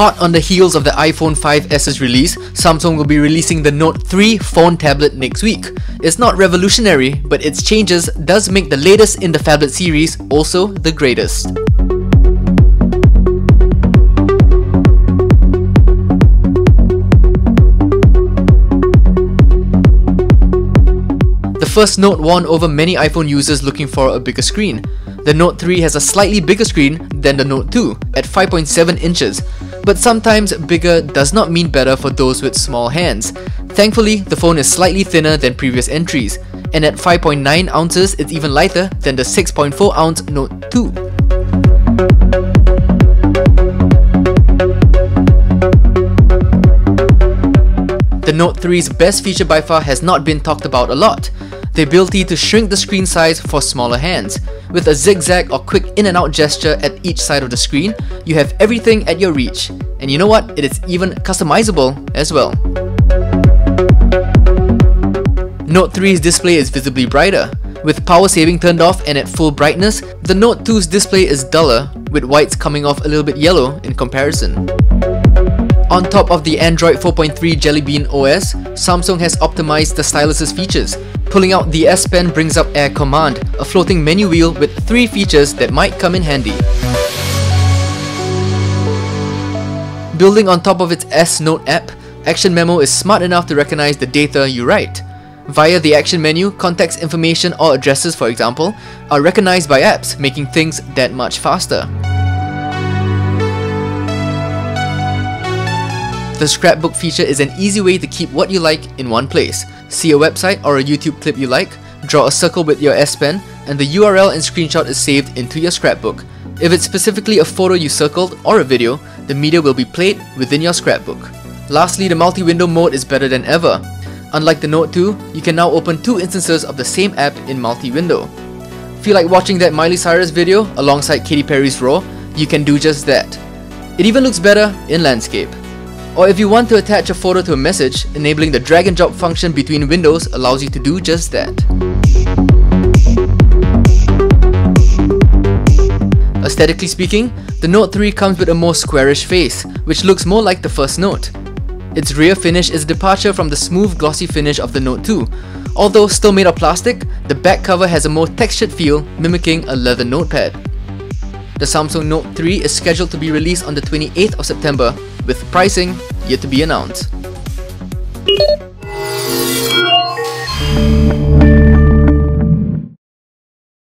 Hot on the heels of the iPhone 5s's release, Samsung will be releasing the Note 3 phone tablet next week. It's not revolutionary, but its changes does make the latest in the phablet series also the greatest. The first Note won over many iPhone users looking for a bigger screen. The Note 3 has a slightly bigger screen than the Note 2 at 5.7 inches, but sometimes bigger does not mean better for those with small hands. Thankfully, the phone is slightly thinner than previous entries, and at 5.9 ounces it's even lighter than the 6.4 ounce Note 2. The Note 3's best feature by far has not been talked about a lot, the ability to shrink the screen size for smaller hands. With a zigzag or quick in and out gesture at each side of the screen, you have everything at your reach. And you know what? It is even customizable as well. Note 3's display is visibly brighter. With power saving turned off and at full brightness, the Note 2's display is duller, with whites coming off a little bit yellow in comparison. On top of the Android 4.3 Jelly Bean OS, Samsung has optimized the stylus's features. Pulling out the S Pen brings up Air Command, a floating menu wheel with three features that might come in handy. Building on top of its S Note app, Action Memo is smart enough to recognize the data you write. Via the action menu, contacts information or addresses for example, are recognized by apps, making things that much faster. The scrapbook feature is an easy way to keep what you like in one place. See a website or a YouTube clip you like, draw a circle with your S Pen, and the URL and screenshot is saved into your scrapbook. If it's specifically a photo you circled or a video, the media will be played within your scrapbook. Lastly, the multi-window mode is better than ever. Unlike the Note 2, you can now open two instances of the same app in multi-window. Feel like watching that Miley Cyrus video alongside Katy Perry's Roar? You can do just that. It even looks better in landscape. Or if you want to attach a photo to a message, enabling the drag and drop function between windows allows you to do just that. Aesthetically speaking, the Note 3 comes with a more squarish face, which looks more like the first Note. Its rear finish is a departure from the smooth glossy finish of the Note 2. Although still made of plastic, the back cover has a more textured feel, mimicking a leather notepad. The Samsung Note 3 is scheduled to be released on the 28th of September, with pricing yet to be announced.